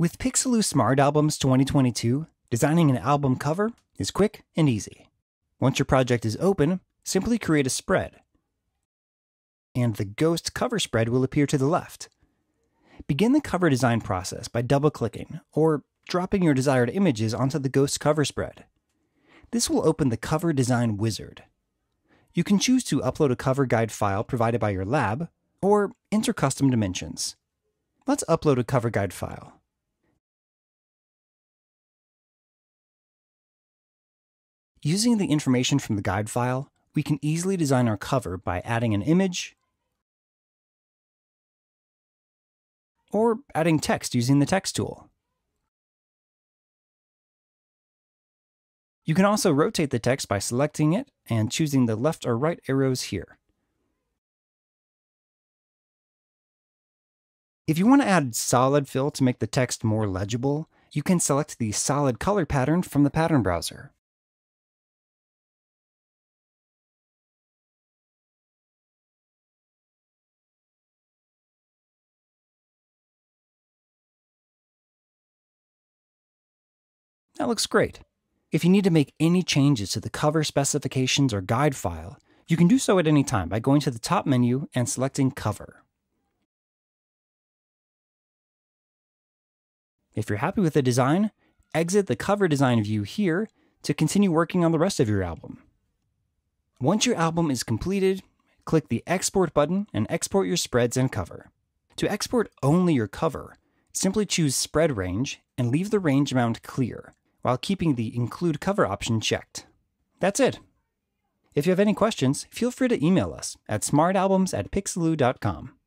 With Pixellu Smart Albums 2022, designing an album cover is quick and easy. Once your project is open, simply create a spread. And the ghost cover spread will appear to the left. Begin the cover design process by double clicking or dropping your desired images onto the ghost cover spread. This will open the cover design wizard. You can choose to upload a cover guide file provided by your lab or enter custom dimensions. Let's upload a cover guide file. Using the information from the guide file, we can easily design our cover by adding an image or adding text using the text tool. You can also rotate the text by selecting it and choosing the left or right arrows here. If you want to add solid fill to make the text more legible, you can select the solid color pattern from the pattern browser. That looks great. If you need to make any changes to the cover specifications or guide file, you can do so at any time by going to the top menu and selecting Cover. If you're happy with the design, exit the cover design view here to continue working on the rest of your album. Once your album is completed, click the Export button and export your spreads and cover. To export only your cover, simply choose Spread Range and leave the range amount clear while keeping the Include Cover option checked. That's it. If you have any questions, feel free to email us at smartalbums at.